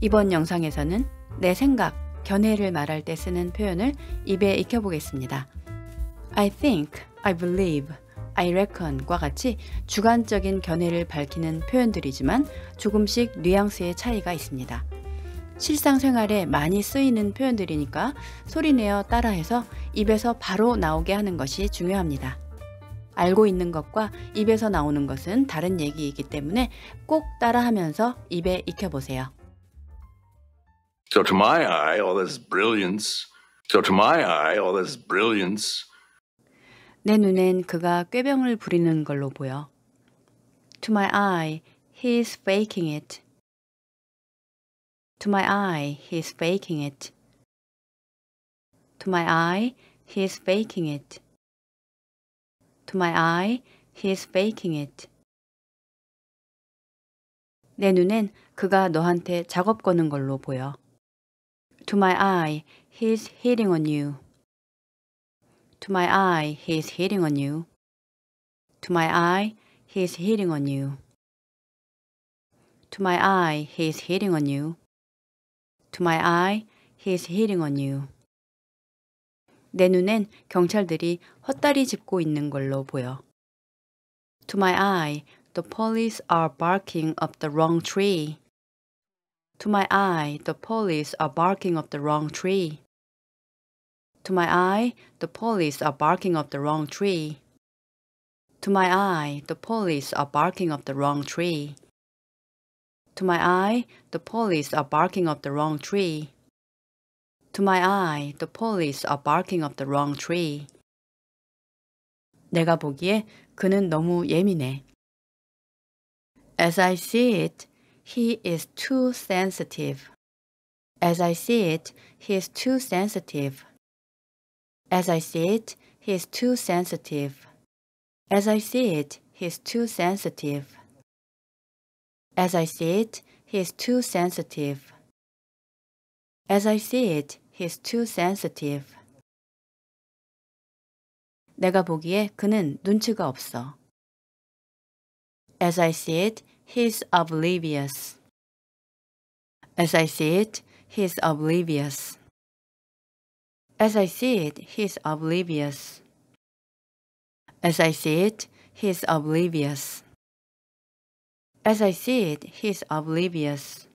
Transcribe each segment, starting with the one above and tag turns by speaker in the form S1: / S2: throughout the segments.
S1: 이번 영상에서는 내 생각, 견해를 말할 때 쓰는 표현을 입에 익혀보겠습니다. I think, I believe, I reckon과 같이 주관적인 견해를 밝히는 표현들이지만 조금씩 뉘앙스의 차이가 있습니다. 실상생활에 많이 쓰이는 표현들이니까 소리내어 따라해서 입에서 바로 나오게 하는 것이 중요합니다. 알고 있는 것과 입에서 나오는 것은 다른 얘기이기 때문에 꼭 따라하면서 입에 익혀보세요.
S2: So to my eye, all this brilliance. So to my eye, all this brilliance.
S1: 내 눈엔 그가 꾀병을 부리는 걸로 보여. To my eye, he is faking it. To my eye, he is faking it. To my eye, he is faking it. To my eye, he is faking it. 내 눈엔 그가 너한테 작업 거는 걸로 보여. To my eye, he is hitting on you. To my eye, he is hitting on you. To my eye, he is hitting on you. To my eye, he is hitting on you. To my eye, he is hitting on you. 내 눈엔 경찰들이 헛다리 짚고 있는 걸로 보여. To my eye, the police are barking up the wrong tree. To my eye, the police are barking up the wrong tree. To my eye, the police are barking up the wrong tree. To my eye, the police are barking up the wrong tree. To my eye, the police are barking up the wrong tree. To my eye, the police are barking up the wrong tree. 내가 보기에 그는 너무 예민해. As I see it, he is too sensitive. As I see it, he is too sensitive. As I see it, he is too sensitive. As I see it, he is too sensitive. As I see it, he is too sensitive. As I see it, he is too sensitive. 내가 보기에 그는 눈치가 없어. As I see it, he is oblivious. As I see it, he is oblivious. As I see it, he is oblivious. As I see it, he is oblivious. As I see it, he is oblivious.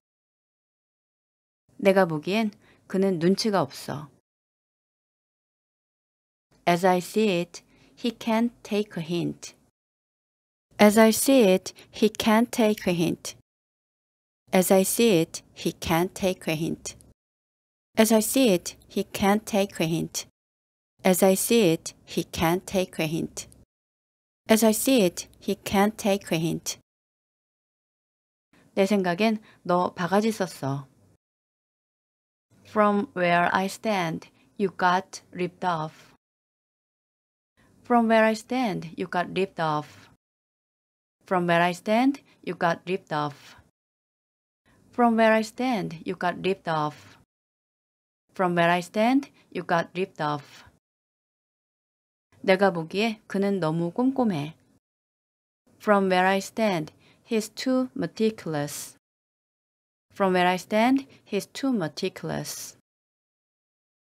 S1: 내가 보기엔 그는 눈치가 없어. As I see it, he can't take a hint. As I see it, he can't take a hint. As I see it, he can't take a hint. As I see it, he can't take a hint. As I see it, he can't take a hint. As I see it, he can't take a hint. 내 생각엔 너 바가지 썼어. From where I stand, you got ripped off. From where I stand, you got ripped off. From where I stand, you got ripped off. From where I stand, you got ripped off. From where I stand, you got ripped off. 내가 보기에 그는 너무 꼼꼼해. From where I stand, he's too meticulous. From where I stand, he's too meticulous.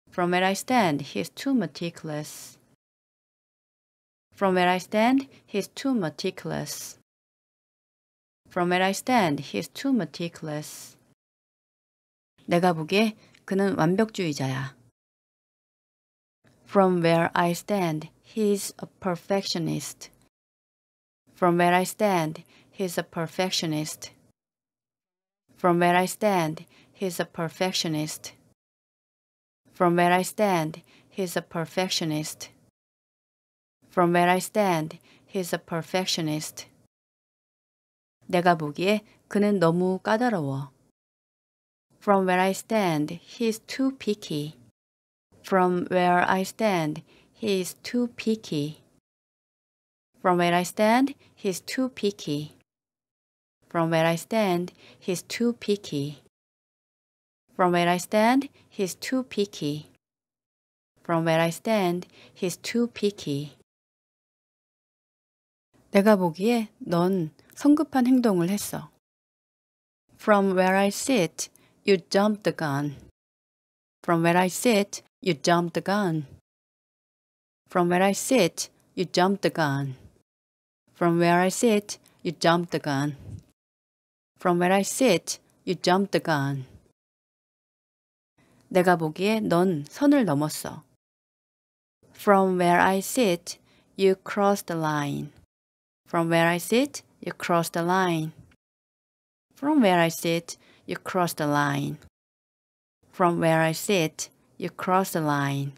S1: From where I stand, he's too meticulous. From where I stand, he's too meticulous. From where I stand, he's too meticulous. 내가 보기에 그는 완벽주의자야. From where I stand, he's a perfectionist. From where I stand, he's a perfectionist. From where I stand, he's a perfectionist. From where I stand, he's a perfectionist. From where I stand, he's a perfectionist. 내가 보기에 그는 너무 까다로워. From where I stand, he's too picky. From where I stand, he is too picky. From where I stand, he's too picky. From where I stand, he's too picky. From where I stand, he's too picky. From where I stand, he's too picky. 내가 보기에 넌 성급한 행동을 했어. From where I sit, you jumped the gun. From where I sit, you jumped the gun. From where I sit, you jumped the gun. From where I sit, you jumped the gun. From where I sit, you jumped the gun. 내가 보기에 넌 선을 넘었어. From where I sit, you crossed the line. From where I sit, you crossed the line. From where I sit, you crossed the line. From where I sit, you crossed the line.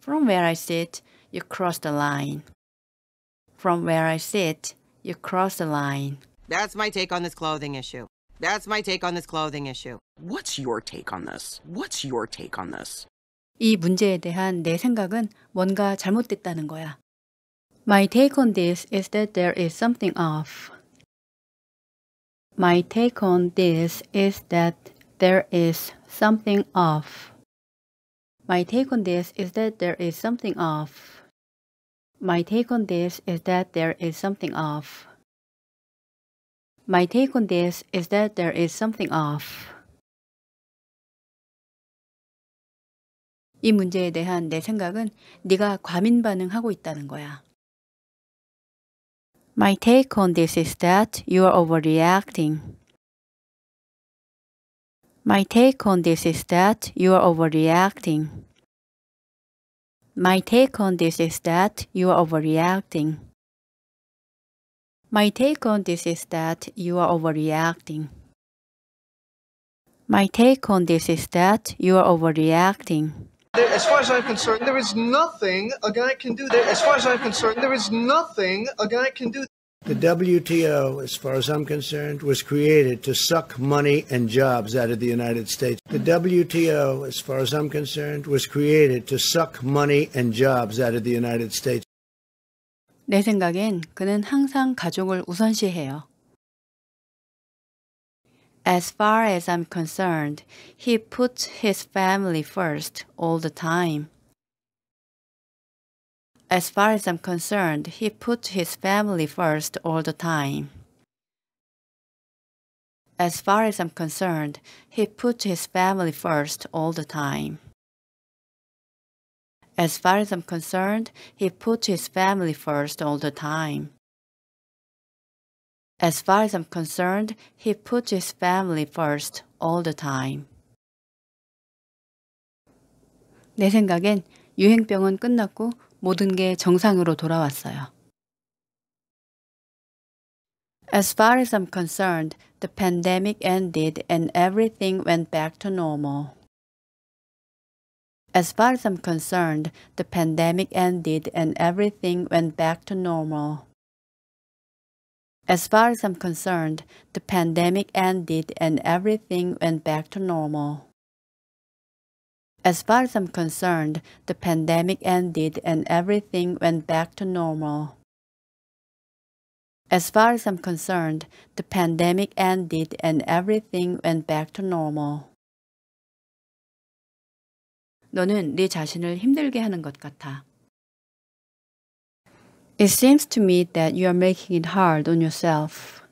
S1: From where I sit, you crossed the line. From where I sit, you crossed the line.
S3: That's my take on this clothing issue. That's my take on this clothing issue.
S4: What's your take on this? What's your take on this?
S1: 이 문제에 대한 내 생각은 뭔가 잘못됐다는 거야. My take on this is that there is something off. My take on this is that there is something off. My take on this is that there is something off. My take on this is that there is something off. My take on this is that there is something off. 이 문제에 대한 내 생각은 네가 과민 반응하고 있다는 거야. My take on this is that you are overreacting. My take on this is that you are overreacting. My take on this is that you are overreacting. My take on this is that you are overreacting. My take on this is that you are overreacting
S5: There, as far as I'm concerned, there is nothing a guy can do. There, as far as I'm concerned, there is nothing a guy can do.
S6: The WTO, as far as I'm concerned, was created to suck money and jobs out of the United States. The WTO, as far as I'm concerned, was created to suck money and jobs out of the United States.
S1: 내 생각엔 그는 항상 가족을 우선시해요. As far as I'm concerned, he puts his family first all the time. As far as I'm concerned, he puts his family first all the time. As far as I'm concerned, he puts his family first all the time. As far as I'm concerned, he puts his family first all the time. As far as I'm concerned, he puts his family first all the time. 내 생각엔 유행병은 끝났고 모든 게 정상으로 돌아왔어요. As far as I'm concerned, the pandemic ended and everything went back to normal. As far as I'm concerned, the pandemic ended and everything went back to normal. As far as I'm concerned, the pandemic ended and everything went back to normal. As far as I'm concerned, the pandemic ended and everything went back to normal. As far as I'm concerned, the pandemic ended and everything went back to normal. 너는 네 자신을 힘들게 하는 것 같아. It seems to me that you are making it hard on yourself.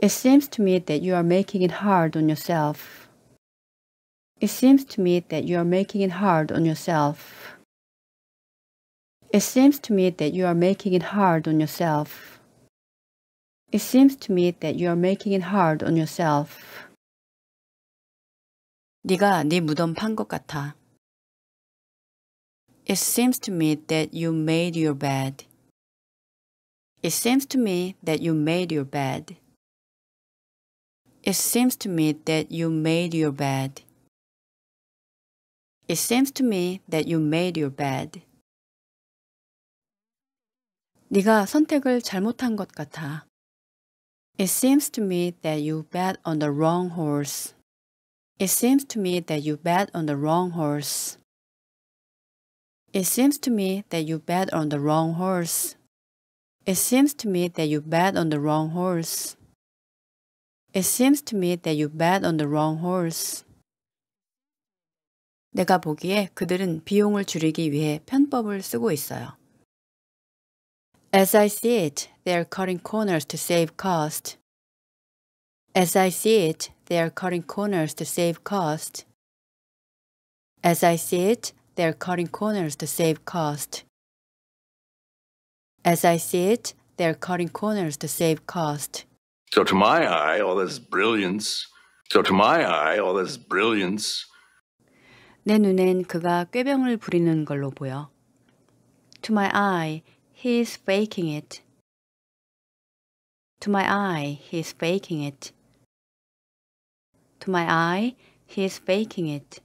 S1: It seems to me that you are making it hard on yourself. It seems to me that you are making it hard on yourself. It seems to me that you are making it hard on yourself. It seems to me that you are making it hard on yourself. 네가 네 무덤 판 것 같아. It seems to me that you made your bed. It seems to me that you made your bed. It seems to me that you made your bed. It seems to me that you made your bed. 네가 선택을 잘못한 것 같아. It seems to me that you bet on the wrong horse. It seems to me that you bet on the wrong horse. It seems to me that you bet on the wrong horse. It seems to me that you bet on the wrong horse. It seems to me that you bet on the wrong horse. 내가 보기에 그들은 비용을 줄이기 위해 편법을 쓰고 있어요. As I see it, they are cutting corners to save cost. As I see it, they are cutting corners to save cost. As I see it, they are cutting corners to save cost. As I see it, they are cutting corners to save cost.
S2: So to my eye, all this brilliance. So to my eye, all this brilliance.
S1: 내 눈엔 그가 꾀병을 부리는 걸로 보여. To my eye, he is faking it. To my eye, he is faking it. To my eye, he is faking it.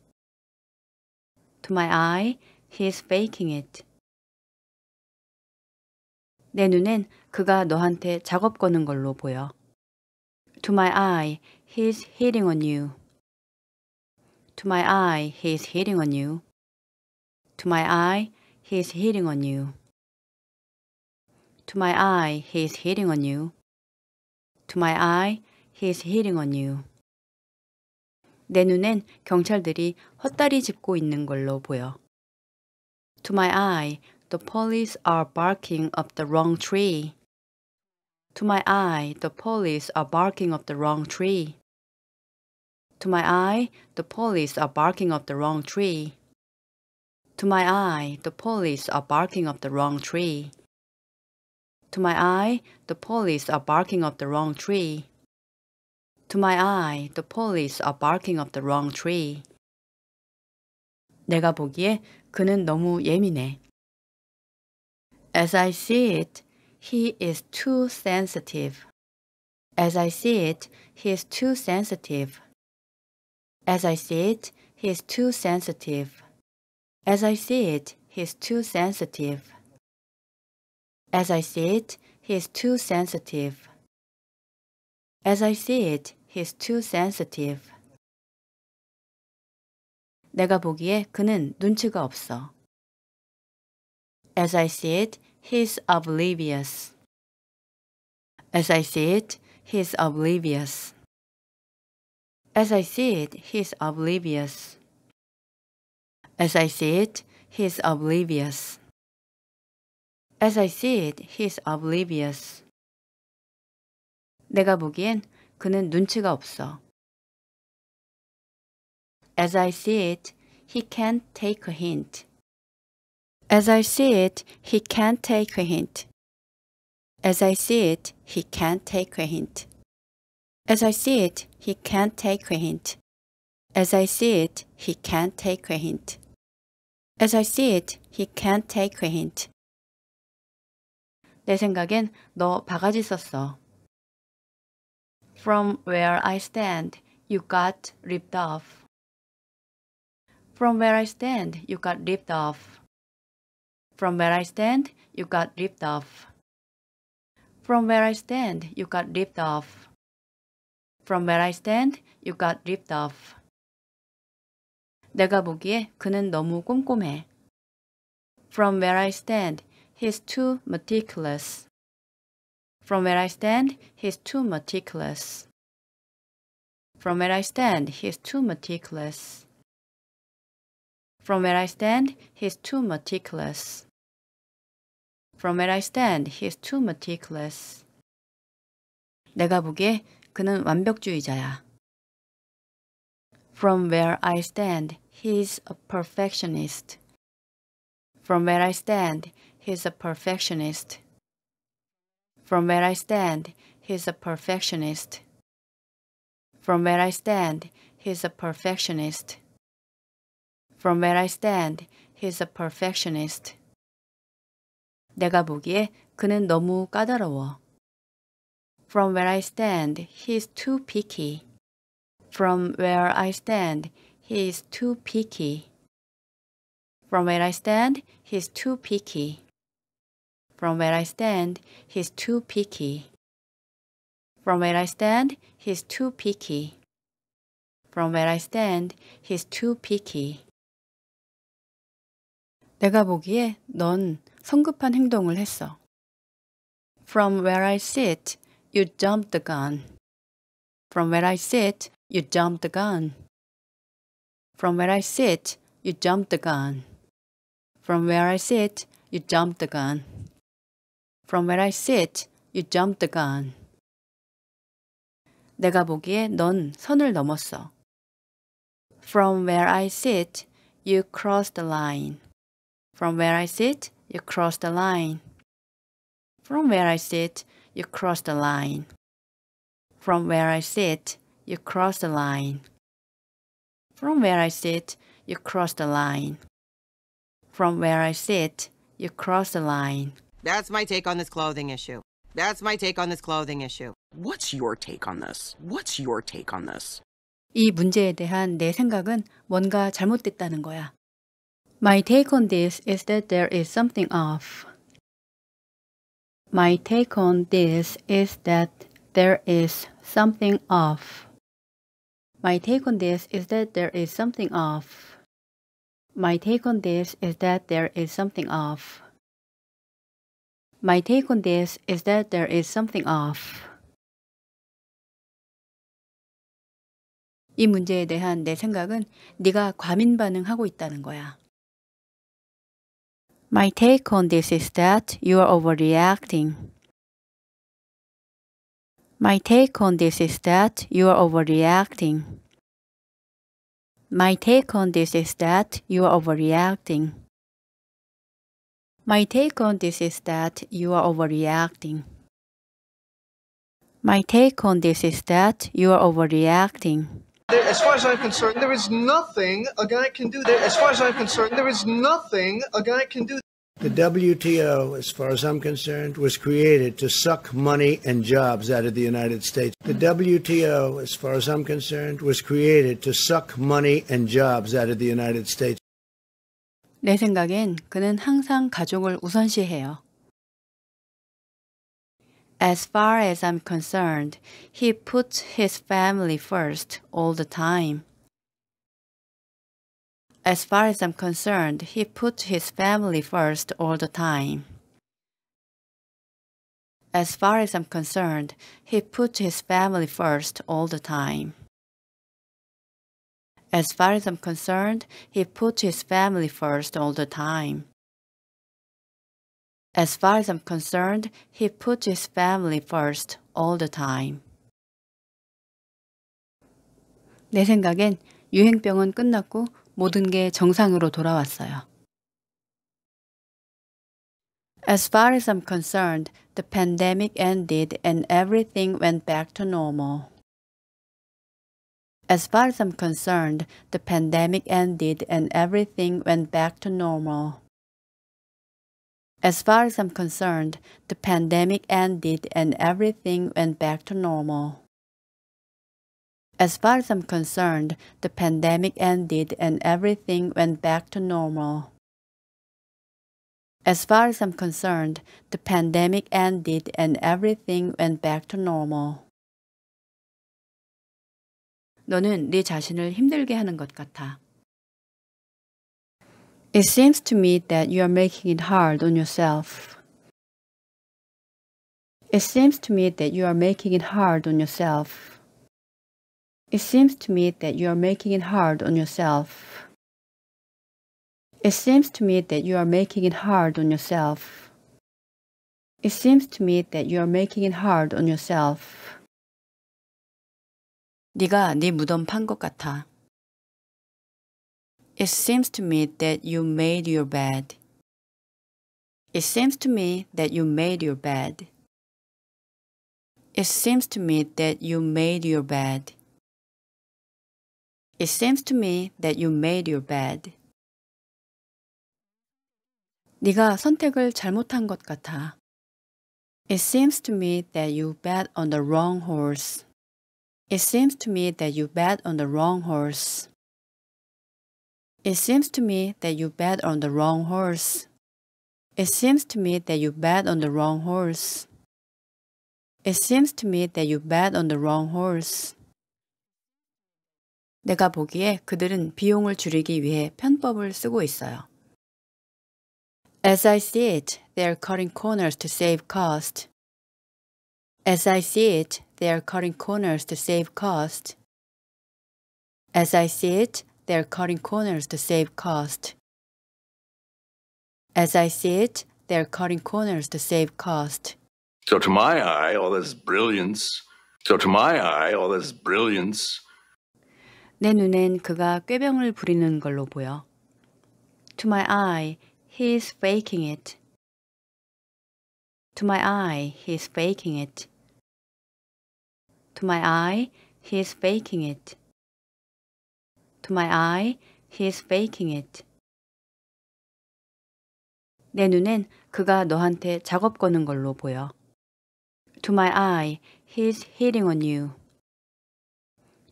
S1: To my eye, he is faking it. 내 눈엔 그가 너한테 작업 거는 걸로 보여. To my eye, he is hitting on you. To my eye, he is hitting on you. To my eye, he is hitting on you. To my eye, he is hitting on you. To my eye, he is hitting on you. 내 눈엔 경찰들이 헛다리 짚고 있는 걸로 보여. To my eye, the police are barking up the wrong tree. To my eye, the police are barking up the wrong tree. To my eye, the police are barking up the wrong tree. To my eye, the police are barking up the wrong tree. To my eye, the police are barking up the wrong tree. To my eye, the police are barking up the wrong tree. 내가 보기에 그는 너무 예민해. As I see it, he is too sensitive. As I see it, he is too sensitive. As I see it, he is too sensitive. As I see it, he is too sensitive. As I see it, he is too sensitive. As I see it, he is too sensitive. 내가 보기에 그는 눈치가 없어. As I see it, he is oblivious. As I see it, he is oblivious. As I see it, he is oblivious. As I see it, he is oblivious. As I see it, he is oblivious. 내가 보기엔 그는 눈치가 없어. As I see it, he can't take a hint. As I see it, he can't take a hint. As I see it, he can't take a hint. As I see it, he can't take a hint. As I see it, he can't take a hint. As I see it, he can't take a hint. 내 생각엔 너 바가지 썼어. From where I stand, you got ripped off. From where I stand, you got ripped off. From where I stand, you got ripped off. From where I stand, you got ripped off. From where I stand, you got ripped off. 내가 보기에 그는 너무 꼼꼼해. From where I stand, he's too meticulous. From where I stand, he's too meticulous. From where I stand, he's too meticulous. From where I stand, he's too meticulous. From where I stand, he's too meticulous. 내가 보기에 그는 완벽주의자야. From where I stand, he's a perfectionist. From where I stand, he's a perfectionist. From where I stand, he's a perfectionist. From where I stand, he's a perfectionist. From where I stand, he's a perfectionist. 내가 보기에 그는 너무 까다로워. From where I stand, he's too picky. From where I stand, he is too picky. From where I stand, he's too picky. From where I stand, he's too picky. From where I stand, he's too picky. From where I stand, he's too picky. 내가 보기에 넌 성급한 행동을 했어. From where I sit, you jumped the gun. From where I sit, you jumped the gun. From where I sit, you jumped the gun. From where I sit, you jumped the gun. From where I sit, you jumped the gun. 내가 보기에 넌 선을 넘었어. From where I sit, you cross the line. From where I sit, you cross the line. From where I sit, you cross the line. From where I sit, you cross the line. From where I sit, you cross the line. From where I sit, you cross the line.
S3: That's my take on this clothing issue. That's my take on this clothing issue.
S4: What's your take on this? What's your take on this?
S1: 이 문제에 대한 내 생각은 뭔가 잘못됐다는 거야. My take on this is that there is something off. My take on this is that there is something off. My take on this is that there is something off. My take on this is that there is something off. My take on this is that there is something off. 이 문제에 대한 내 생각은 네가 과민 반응하고 있다는 거야. My take on this is that you are overreacting. My take on this is that you are overreacting. My take on this is that you are overreacting. My take on this is that you are overreacting. My take on this is that you are overreacting.
S5: There- As far as I'm concerned, there is nothing a guy can do there. As far as I'm concerned, there is nothing a guy can do.
S6: The WTO, as far as I'm concerned, was created to suck money and jobs out of the United States. The WTO, as far as I'm concerned, was created to suck money and jobs out of the United States.
S1: 내 생각엔 그는 항상 가족을 우선시해요. As far as I'm concerned, he puts his family first all the time. As far as I'm concerned, he puts his family first all the time. As far as I'm concerned, he puts his family first all the time. As far as I'm concerned, he put his family first all the time. As far as I'm concerned, he put his family first all the time. 내 생각엔 유행병은 끝났고 모든 게 정상으로 돌아왔어요. As far as I'm concerned, the pandemic ended and everything went back to normal. As far as I'm concerned, the pandemic ended and everything went back to normal. As far as I'm concerned, the pandemic ended and everything went back to normal. As far as I'm concerned, the pandemic ended and everything went back to normal. As far as I'm concerned, the pandemic ended and everything went back to normal. 너는 네 자신을 힘들게 하는 것 같아. It seems to me that you are making it hard on yourself. It seems to me that you are making it hard on yourself. It seems to me that you are making it hard on yourself. It seems to me that you are making it hard on yourself. It seems to me that you are making it hard on yourself. 네가 네 무덤 판 것 같아. It seems to me that you made your bed. It seems to me that you made your bed. It seems to me that you made your bed. It seems to me that you made your bed. 네가 선택을 잘못한 것 같아. It seems to me that you bet on the wrong horse. It seems to me that you bet on the wrong horse. It seems to me that you bet on the wrong horse. It seems to me that you bet on the wrong horse. It seems to me that you bet on the wrong horse. 내가 보기에 그들은 비용을 줄이기 위해 편법을 쓰고 있어요. As I see it, they are cutting corners to save cost. As I see it, they are cutting corners to save cost. As I see it, they are cutting corners to save cost. As I see it, they are cutting corners to save cost.
S2: So, to my eye, all this brilliance So to my eye, all this brilliance,
S1: 내 눈엔 그가 꾀병을 부리는 걸로 보여. To my eye, he's faking it. To my eye, he's faking it. To my eye, he's faking it. To my eye, he's faking it. 내 눈엔 그가 너한테 작업 거는 걸로 보여. To my eye, he's hitting on you.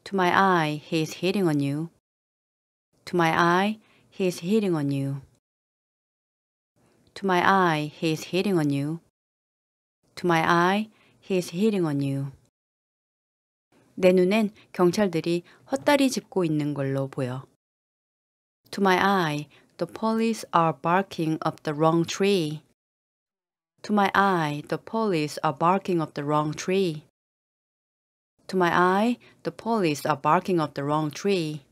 S1: To my eye, he's hitting on you. To my eye, he's hitting on you. To my eye, he's hitting on you. To my eye, he's hitting on you. 내 눈엔 경찰들이 헛다리 짚고 있는 걸로 보여. To my eye, the police are barking up the wrong tree. To my eye, the police are barking up the wrong tree. To my eye, the police are barking up the wrong tree.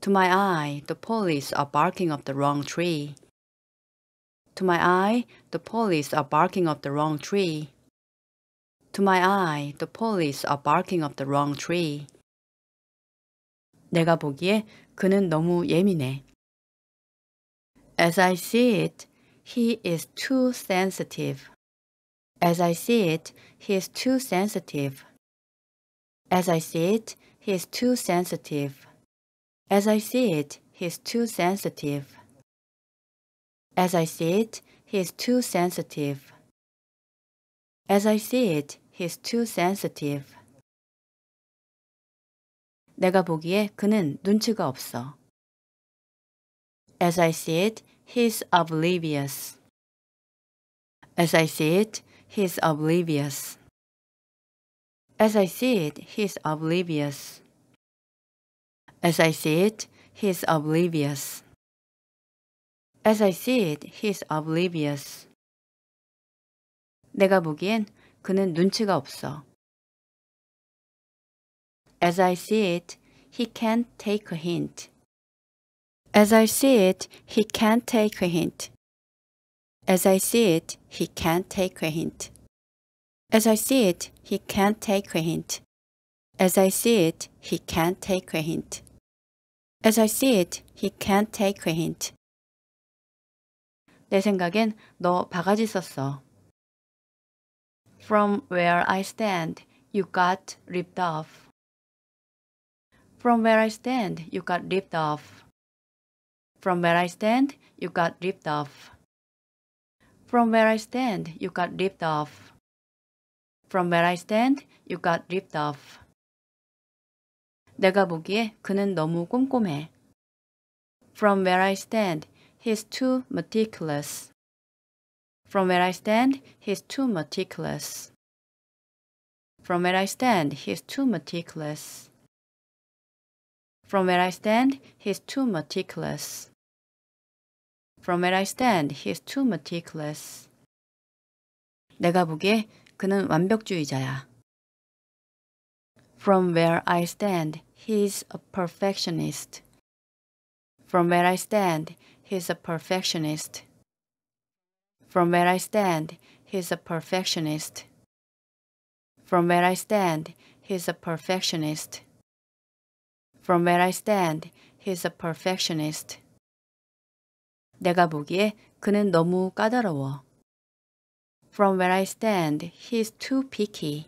S1: To my eye, the police are barking up the wrong tree. To my eye, the police are barking up the wrong tree. To my eye, the police are barking up the wrong tree. 내가 보기에 그는 너무 예민해. As I see it, he is too sensitive. As I see it, he is too sensitive. As I see it, he is too sensitive. As I see it, he is too sensitive. As I see it, he is too sensitive. As I see it, he is too sensitive. 내가 보기에 그는 눈치가 없어. As I see it, he's oblivious. As I see it, he's oblivious. As I see it, he's oblivious. As I see it, he's oblivious. As I see it, he's oblivious. 내가 보기엔 그는 눈치가 없어. As I see it, he can't take a hint. As I see it, he can't take a hint. As I see it, he can't take a hint. As I see it, he can't take a hint. As I see it, he can't take a hint. As I see it, he can't take a hint. 내 생각엔 너 바가지 썼어. From where I stand, you got ripped off. From where I stand, you got ripped off. From where I stand, you got ripped off. From where I stand, you got ripped off. From where I stand, you got ripped off. 내가 보기에 그는 너무 꼼꼼해. From where I stand, he's too meticulous. From where I stand, he's too meticulous. From where I stand, he's too meticulous. From where I stand, he's too meticulous. From where I stand, he's too meticulous. 내가 보기에 그는 완벽주의자야. From where I stand, he's a perfectionist. From where I stand, he's a perfectionist. From where I stand, he's a perfectionist. From where I stand, he's a perfectionist. From where I stand, he's a perfectionist. 내가 보기에 그는 너무 까다로워. From where I stand, he's too picky.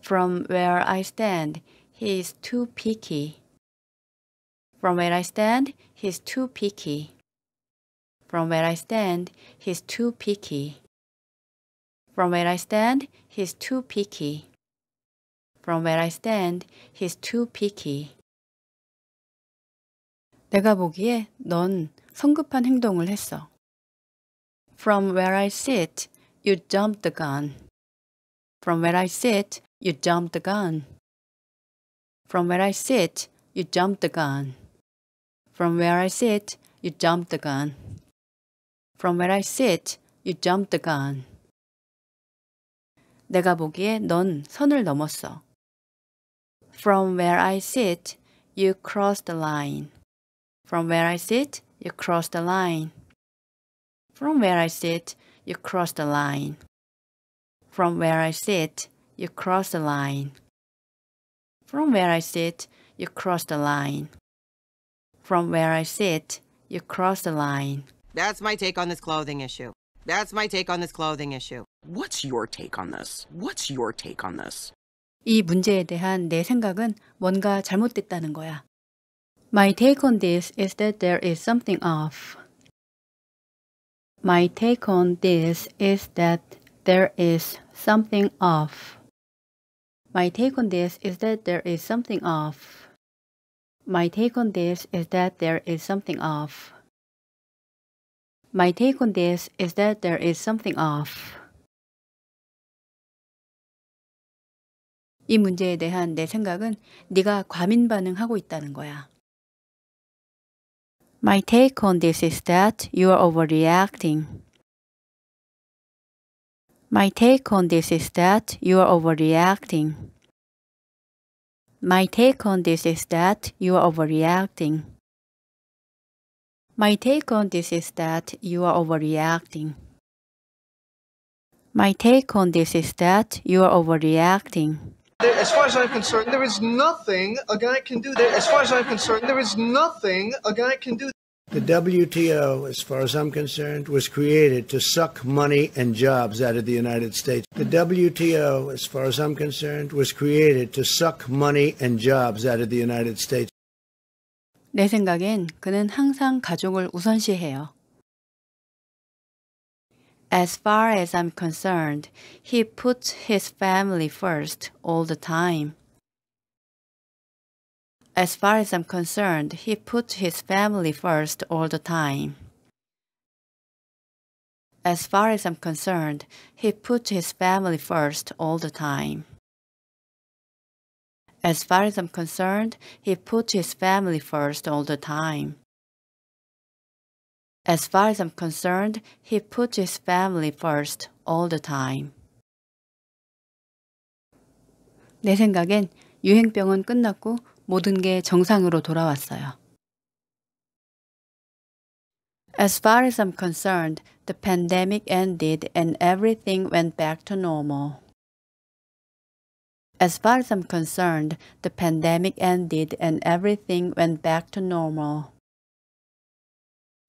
S1: From where I stand, he is too picky. From where I stand, he's too picky. From where I stand, he's too picky. From where I stand, he's too picky. From where I stand, he's too picky. 내가 보기에 넌 성급한 행동을 했어. From where I sit, you jumped the gun. From where I sit, you jumped the gun. From where I sit, you jumped the gun. From where I sit, you jumped the gun. From where I sit, you jumped the gun. 내가 보기에 넌 선을 넘었어. From where I sit, you crossed the line. From where I sit, you crossed the line. From where I sit, you crossed the line. From where I sit, you cross the line. From where I sit, you cross the line. From where I sit, you cross the line.
S3: That's my take on this clothing issue. That's my take on this clothing issue.
S4: What's your take on this? What's your take on this?
S1: 이 문제에 대한 내 생각은 뭔가 잘못됐다는 거야. My take on this is that there is something off. My take on this is that there is something off. My take on this is that there is something off. My take on this is that there is something off. My take on this is that there is something off. 이 문제에 대한 내 생각은 네가 과민 반응하고 있다는 거야. My take on this is that you are overreacting. My take on this is that you are overreacting. My take on this is that you are overreacting. My take on this is that you are overreacting. My take on this is that you are overreacting.
S5: There- As far as I'm concerned, there is nothing a guy can do there. As far as I'm concerned, there is nothing a guy can do.
S6: The WTO, as far as I'm concerned, was created to suck money and jobs out of the United States. The WTO, as far as I'm concerned, was created to suck money and jobs out of the United States.
S1: 내 생각엔 그는 항상 가족을 우선시해요. As far as I'm concerned, he puts his family first all the time. As far as I'm concerned, he puts his family first all the time. As far as I'm concerned, he puts his family first all the time. As far as I'm concerned, he put his family first all the time. As far as I'm concerned, he put his family first all the time. 내 생각엔 유행병은 끝났고 모든 게 정상으로 돌아왔어요. As far as I'm concerned, the pandemic ended and everything went back to normal. As far as I'm concerned, the pandemic ended and everything went back to normal.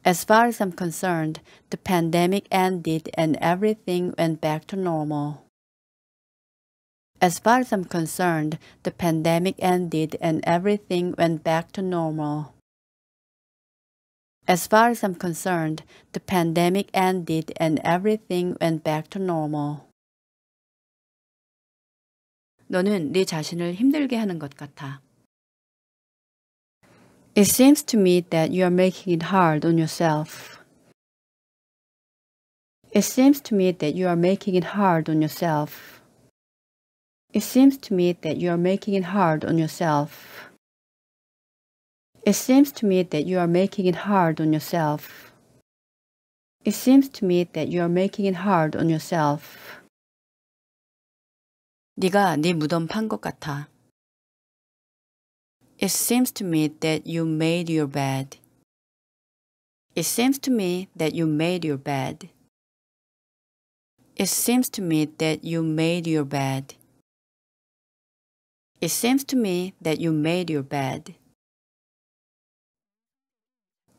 S1: As far as I'm concerned, the pandemic ended and everything went back to normal. As far as I'm concerned, the pandemic ended and everything went back to normal. As far as I'm concerned, the pandemic ended and everything went back to normal. 너는 네 자신을 힘들게 하는 것 같아. It seems to me that you are making it hard on yourself. It seems to me that you are making it hard on yourself. It seems to me that you are making it hard on yourself. It seems to me that you are making it hard on yourself. It seems to me that you are making it hard on yourself. 네가 네 무덤 판 것 같아. It seems to me that you made your bed. It seems to me that you made your bed. It seems to me that you made your bed. It seems to me that you made your bed.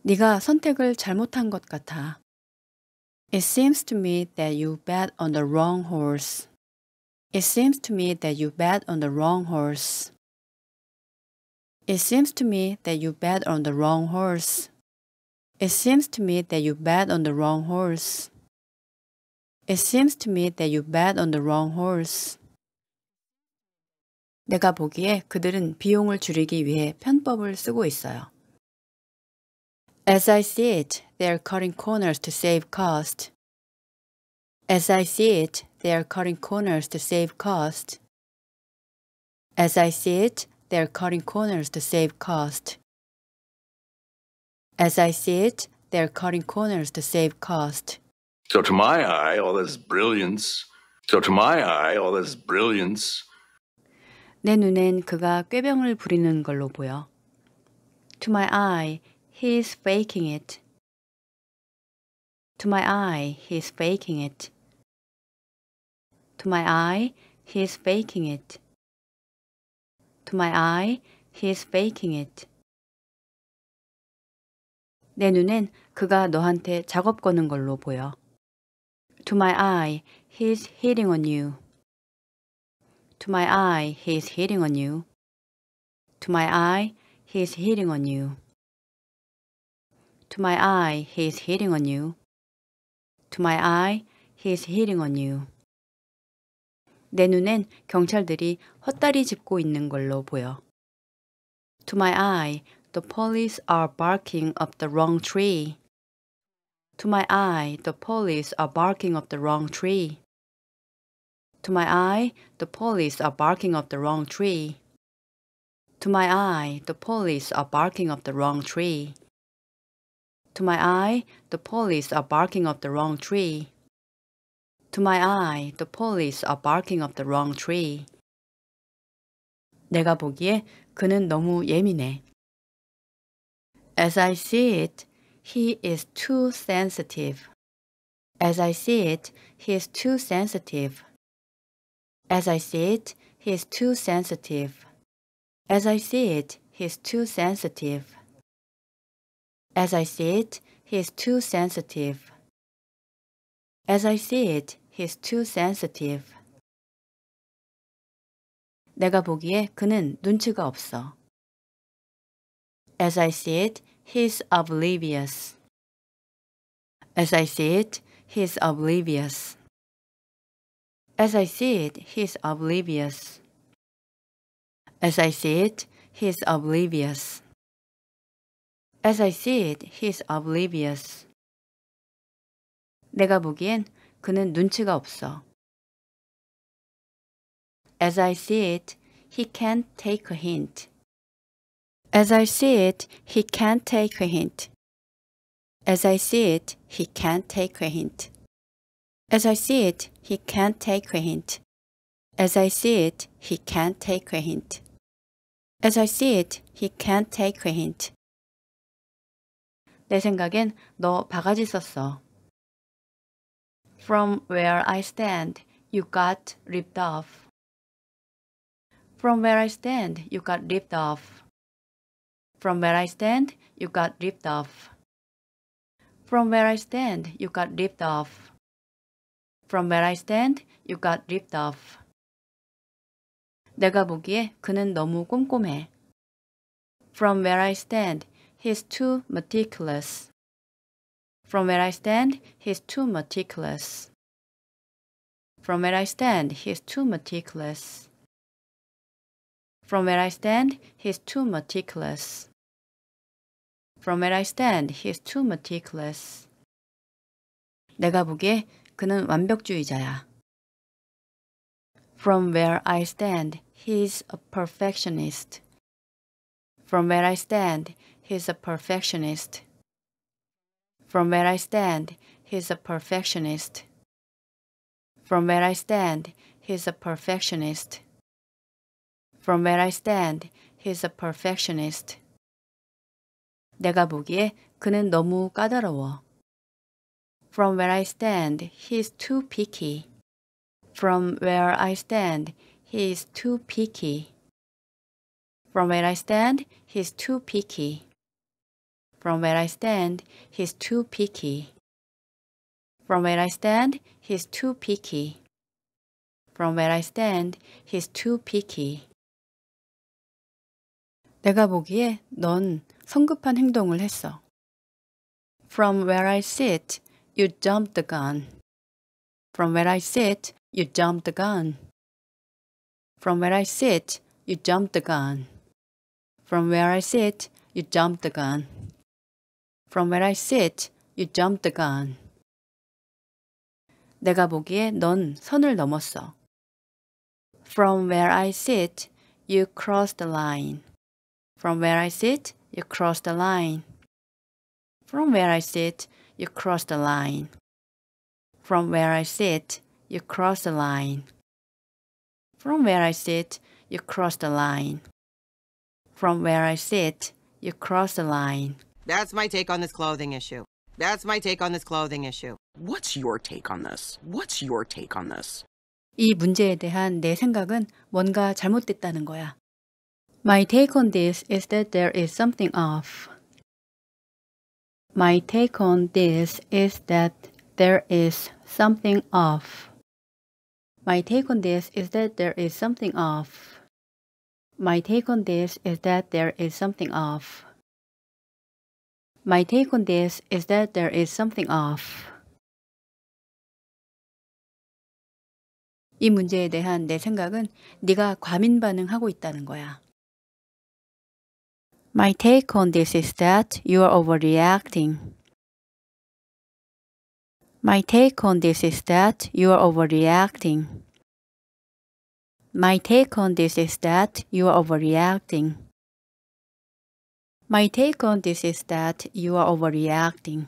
S1: 네가 선택을 잘못한 것 같아. It seems to me that you bet on the wrong horse. It seems to me that you bet on the wrong horse. It seems to me that you bet on the wrong horse. It seems to me that you bet on the wrong horse. It seems to me that you bet on the wrong horse. 내가 보기에 그들은 비용을 줄이기 위해 편법을 쓰고 있어요. As I see it, they are cutting corners to save cost. As I see it, they are cutting corners to save cost. As I see it, they are cutting corners to save cost. As I see it, they are cutting corners to save cost.
S2: So to my eye, all this brilliance. So to my eye, all this brilliance.
S1: 내 눈엔 그가 꾀병을 부리는 걸로 보여. To my eye, he is faking it. To my eye, he is faking it. To my eye, he's faking it. To my eye, he's faking it. 내 눈엔 그가 너한테 작업 거는 걸로 보여. To my eye, he's hitting on you. To my eye, he's hitting on you. To my eye, he's hitting on you. To my eye, he's hitting on you. To my eye, he's hitting on you. 내 눈엔 경찰들이 헛다리 짚고 있는 걸로 보여. To my eye, the police are barking up the wrong tree. To my eye, the police are barking up the wrong tree. To my eye, the police are barking up the wrong tree. To my eye, the police are barking up the wrong tree. To my eye, the police are barking up the wrong tree. To my eye, the police are barking up the wrong tree. 내가 보기에 그는 너무 예민해. As I see it, he is too sensitive. As I see it, he is too sensitive. As I see it, he is too sensitive. As I see it, he is too sensitive. As I see it, he is too sensitive. As I see it, He's too sensitive. 내가 보기에 그는 눈치가 없어. As I see it, he's oblivious. As I see it, he's oblivious. As I see it, he's oblivious. As I see it, he's oblivious. As I see it, he's oblivious. 내가 보기엔 그는 눈치가 없어. As I see it, he can't take a hint. As I see it, he can't take a hint. As I see it, he can't take a hint. As I see it, he can't take a hint. As I see it, he can't take a hint. As I see it, he can't take a hint. 내 생각엔 너 바가지 썼어. From where I stand, you got ripped off. From where I stand, you got ripped off. From where I stand, you got ripped off. From where I stand, you got ripped off. From where I stand, you got ripped off. 내가 보기에 그는 너무 꼼꼼해. From where I stand, he's too meticulous. From where I stand, he's too meticulous. From where I stand, he's too meticulous. From where I stand, he's too meticulous. From where I stand, he's too meticulous. 내가 보기에 그는 완벽주의자야. From where I stand, he's a perfectionist. From where I stand, he's a perfectionist. From where I stand, he's a perfectionist. From where I stand, he's a perfectionist. From where I stand, he's a perfectionist. 내가 보기에 그는 너무 까다로워. From where I stand, he's too picky. From where I stand, he is too picky. From where I stand, he's too picky. From where I stand, he's too picky. From where I stand, he's too picky. From where I stand, he's too picky. 내가 보기에 넌 성급한 행동을 했어. From where I sit, you jumped the gun. From where I sit, you jumped the gun. From where I sit, you jumped the gun. From where I sit, you jumped the gun. From where I sit, you jumped the gun. 내가 보기에 넌 선을 넘었어. From where I sit, you crossed the line. From where I sit, you crossed the line. From where I sit, you crossed the line. From where I sit, you crossed the line. From where I sit, you crossed the line. From where I sit, you crossed the line.
S3: That's my take on this clothing issue. That's my take on this clothing issue.
S4: What's your take on this? What's your take on this?
S1: 이 문제에 대한 내 생각은 뭔가 잘못됐다는 거야. My take on this is that there is something off. My take on this is that there is something off. My take on this is that there is something off. My take on this is that there is something off. My take on this is that there is something off. 이 문제에 대한 내 생각은 네가 과민 반응하고 있다는 거야. My take on this is that you are overreacting. My take on this is that you are overreacting. My take on this is that you are overreacting. My take on this is that you are overreacting.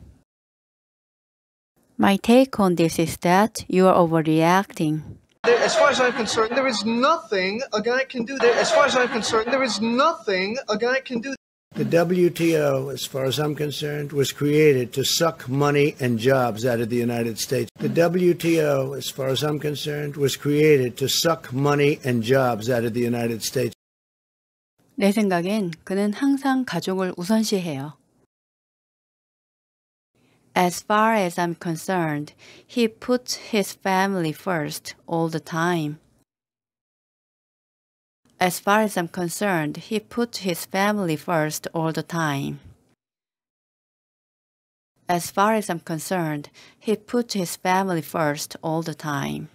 S1: My take on this is that you are overreacting.
S5: There- As far as I'm concerned, there is nothing a guy can do there. As far as I'm concerned, there is nothing a guy can do.
S6: The WTO, as far as I'm concerned, was created to suck money and jobs out of the United States. The WTO, as far as I'm concerned, was created to suck money and jobs out of the United States.
S1: 내 생각엔 그는 항상 가족을 우선시해요. As far as I'm concerned, he puts his family first all the time. As far as I'm concerned, he puts his family first all the time. As far as I'm concerned, he puts his family first all the time.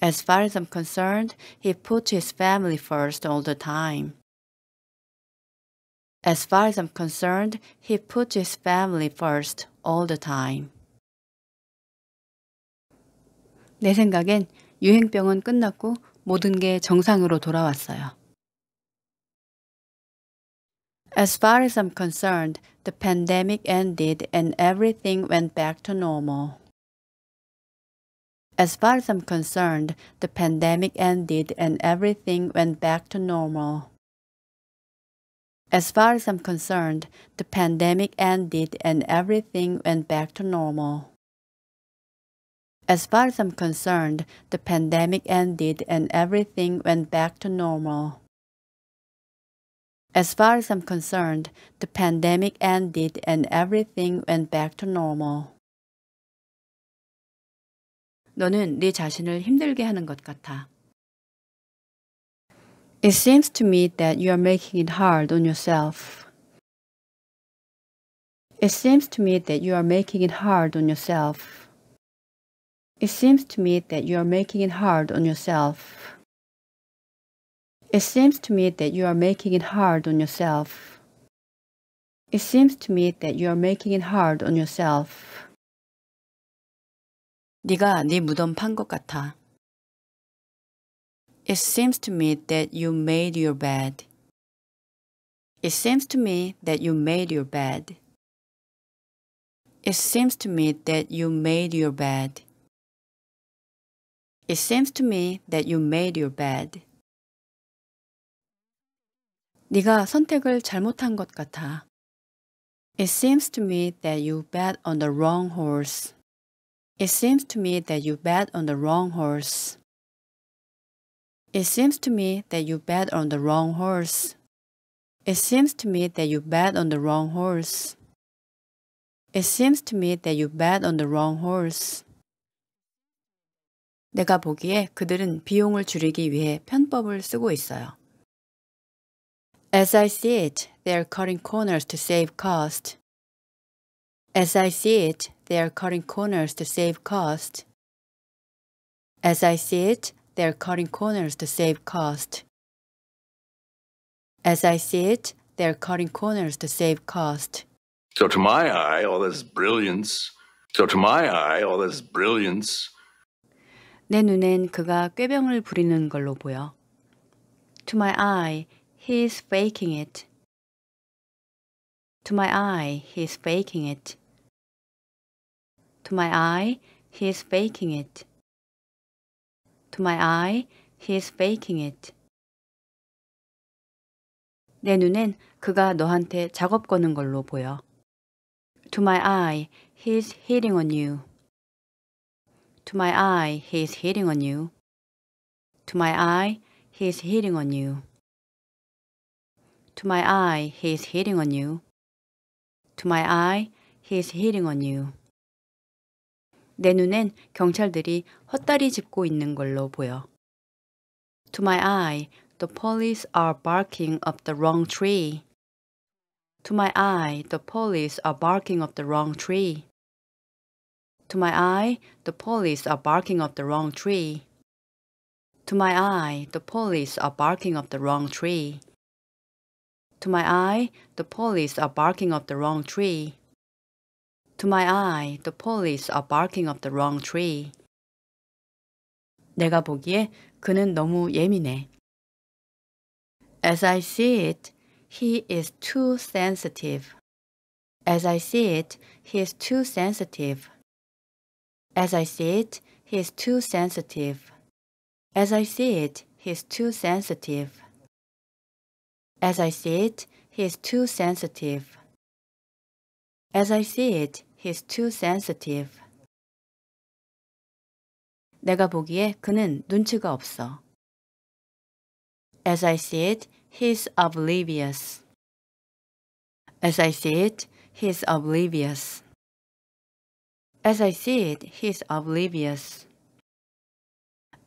S1: As far as I'm concerned, he put his family first all the time. As far as I'm concerned, he put his family first all the time. 내 생각엔 유행병은 끝났고 모든 게 정상으로 돌아왔어요. As far as I'm concerned, the pandemic ended and everything went back to normal. As far as I'm concerned, the pandemic ended and everything went back to normal. As far as I'm concerned, the pandemic ended and everything went back to normal. As far as I'm concerned, the pandemic ended and everything went back to normal. As far as I'm concerned, the pandemic ended and everything went back to normal. 너는 네 자신을 힘들게 하는 것 같아. It seems to me that you are making it hard on yourself. It seems to me that you are making it hard on yourself. It seems to me that you are making it hard on yourself. It seems to me that you are making it hard on yourself. It seems to me that you are making it hard on yourself. 네가 네 무덤 판 것 같아. It seems to me that you made your bed. It seems to me that you made your bed. It seems to me that you made your bed. It seems to me that you made your bed. 네가 선택을 잘못한 것 같아. It seems to me that you bet on the wrong horse. It seems to me that you bet on the wrong horse. It seems to me that you bet on the wrong horse. It seems to me that you bet on the wrong horse. It seems to me that you bet on the wrong horse. 내가 보기에 그들은 비용을 줄이기 위해 편법을 쓰고 있어요. As I see it, they are cutting corners to save cost. As I see it, they are cutting corners to save cost. As I see it, they are cutting corners to save cost. As I see it, they are cutting corners to save cost.
S2: So to my eye, all this brilliance. So to my eye, all this brilliance.
S1: 내 눈엔 그가 꾀병을 부리는 걸로 보여. To my eye, he is faking it. To my eye, he is faking it. To my eye, he is faking it. To my eye, he is faking it. 내 눈엔 그가 너한테 작업 거는 걸로 보여. To my eye, he is hitting on you. To my eye, he is hitting on you. To my eye, he is hitting on you. To my eye, he is hitting on you. To my eye, he is hitting on you. 내 눈엔 경찰들이 헛다리 짚고 있는 걸로 보여. To my eye, the police are barking up the wrong tree. To my eye, the police are barking up the wrong tree. To my eye, the police are barking up the wrong tree. To my eye, the police are barking up the wrong tree. To my eye, the police are barking up the wrong tree. To my eye, the police are barking up the wrong tree. 내가 보기에 그는 너무 예민해. As I see it, he is too sensitive. As I see it, he is too sensitive. As I see it, he is too sensitive. As I see it, he is too sensitive. As I see it, he is too sensitive. As I see it, He's too sensitive. 내가 보기에 그는 눈치가 없어. As I see it, he's oblivious. As I see it, he's oblivious. As I see it, he's oblivious.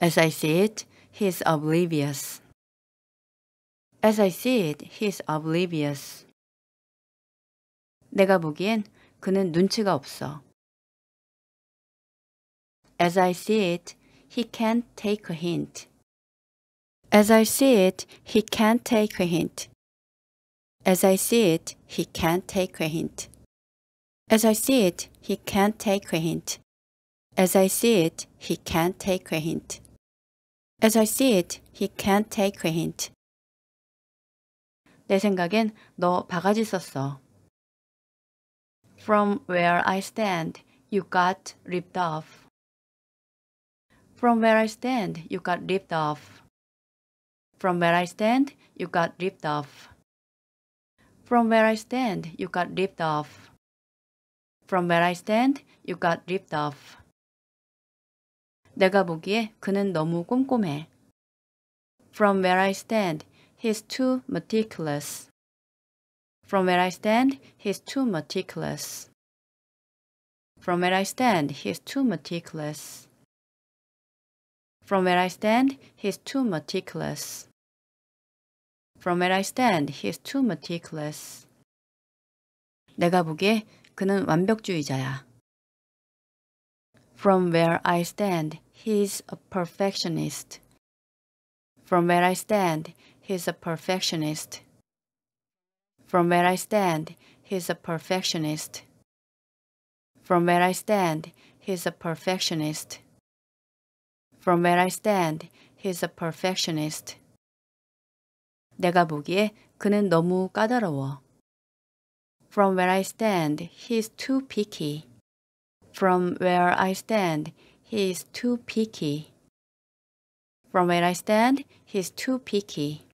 S1: As I see it, he's oblivious. As I see it, he's oblivious. 내가 보기엔 그는 눈치가 없어. As I see it, he can't take a hint. As I see it, he can't take a hint. As I see it, he can't take a hint. As I see it, he can't take a hint. As I see it, he can't take a hint. As I see it, he can't take a hint. 내 생각엔 너 바가지 썼어. From where I stand, you got ripped off. From where I stand, you got ripped off. From where I stand, you got ripped off. From where I stand, you got ripped off. From where I stand, you got ripped off. 내가 보기에 그는 너무 꼼꼼해. From where I stand, he's too meticulous. From where I stand, he's too meticulous. From where I stand, he's too meticulous. From where I stand, he's too meticulous. From where I stand, he's too meticulous. 내가 보기에 그는 완벽주의자야. From where I stand, he's a perfectionist. From where I stand, he's a perfectionist. From where I stand, he's a perfectionist. From where I stand, he's a perfectionist. From where I stand, he's a perfectionist. 내가 보기에 그는 너무 까다로워. From where I stand, he's too picky. From where I stand, he is too picky. From where I stand, he's too picky.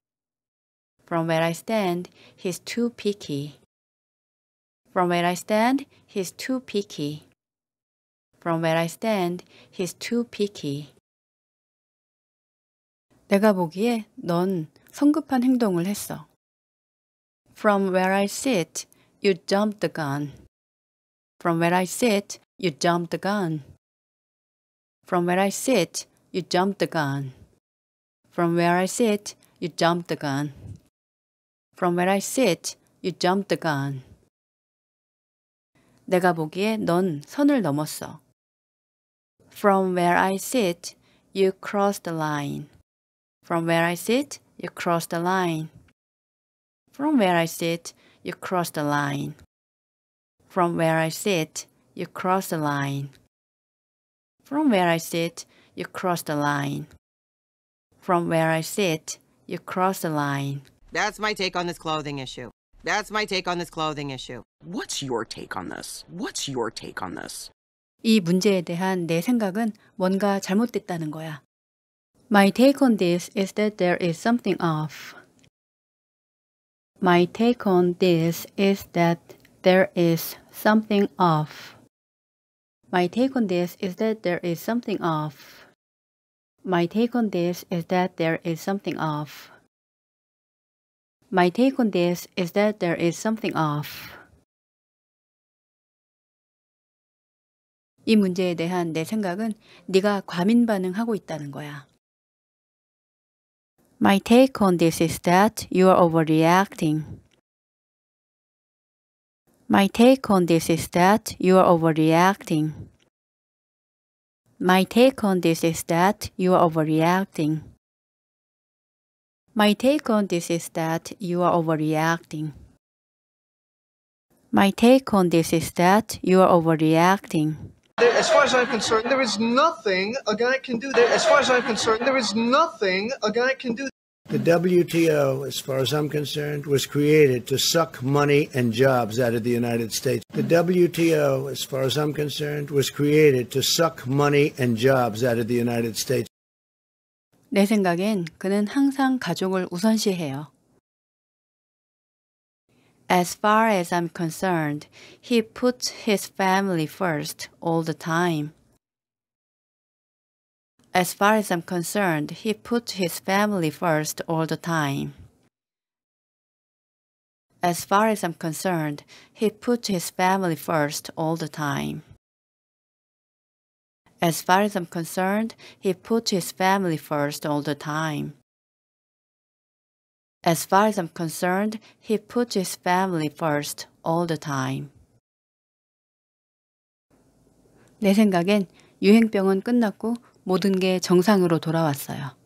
S1: From where I stand, he's too picky. From where I stand, he's too picky. From where I stand, he's too picky. 내가 보기에 넌 성급한 행동을 했어. From where I sit, you jumped the gun. From where I sit, you jumped the gun. From where I sit, you jumped the gun. From where I sit, you jumped the gun. From where I sit, you jumped the gun. 내가 보기에 넌 선을 넘었어. From where I sit, you crossed the line. From where I sit, you crossed the line. From where I sit, you crossed the line. From where I sit, you crossed the line. From where I sit, you crossed the line. From where I sit, you crossed the line.
S3: That's my take on this clothing issue. That's my take on this clothing issue.
S4: What's your take on this? What's your take on this?
S1: 이 문제에 대한 내 생각은 뭔가 잘못됐다는 거야. My take on this is that there is something off. My take on this is that there is something off. My take on this is that there is something off. My take on this is that there is something off. My take on this is that there is something off. 이 문제에 대한 내 생각은 네가 과민 반응하고 있다는 거야. My take on this is that you are overreacting. My take on this is that you are overreacting. My take on this is that you are overreacting. My take on this is that you are overreacting. My take on this is that you are overreacting.
S5: There- As far as I'm concerned, there is nothing a guy can do there. As far as I'm concerned, there is nothing a guy can do.
S6: The WTO, as far as I'm concerned, was created to suck money and jobs out of the United States. The WTO, as far as I'm concerned, was created to suck money and jobs out of the United States.
S1: 내 생각엔 그는 항상 가족을 우선시해요. As far as I'm concerned, he puts his family first all the time. As far as I'm concerned, he puts his family first all the time. As far as I'm concerned, he puts his family first all the time. As far as I'm concerned, he put his family first all the time. As far as I'm concerned, he put his family first all the time. 내 생각엔 유행병은 끝났고 모든 게 정상으로 돌아왔어요.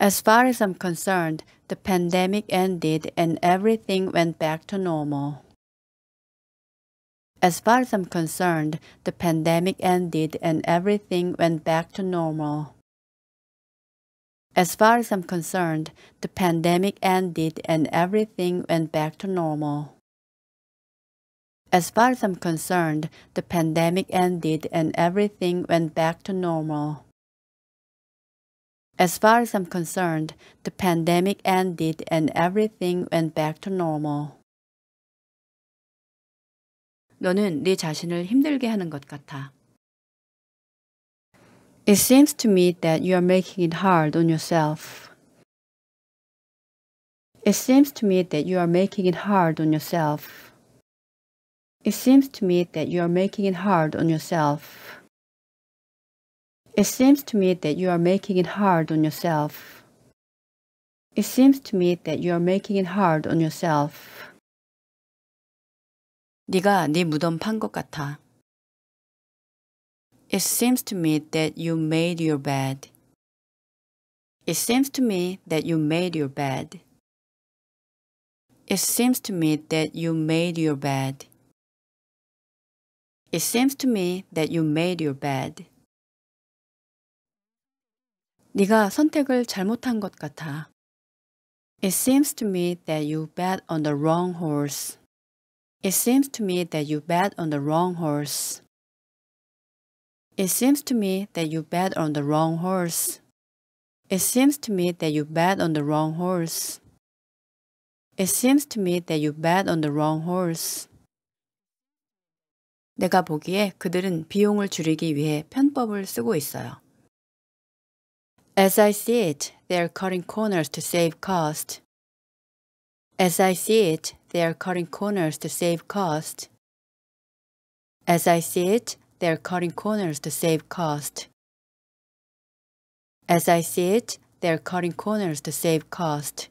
S1: As far as I'm concerned, the pandemic ended and everything went back to normal. As far as I'm concerned, the pandemic ended and everything went back to normal. As far as I'm concerned, the pandemic ended and everything went back to normal. As far as I'm concerned, the pandemic ended and everything went back to normal. As far as I'm concerned, the pandemic ended and everything went back to normal. 너는 네 자신을 힘들게 하는 것 같아. It seems to me that you are making it hard on yourself. It seems to me that you are making it hard on yourself. It seems to me that you are making it hard on yourself. It seems to me that you are making it hard on yourself. It seems to me that you are making it hard on yourself. 네가 네 무덤 판 것 같아. It seems to me that you made your bed. It seems to me that you made your bed. It seems to me that you made your bed. It seems to me that you made your bed. 네가 선택을 잘못한 것 같아. It seems to me that you bet on the wrong horse. It seems to me that you bet on the wrong horse. It seems to me that you bet on the wrong horse. It seems to me that you bet on the wrong horse. It seems to me that you bet on the wrong horse. 내가 보기에 그들은 비용을 줄이기 위해 편법을 쓰고 있어요. As I see it, they are cutting corners to save cost. As I see it, they are cutting corners to save cost. As I see it, they are cutting corners to save cost. As I see it, they are cutting corners to save cost.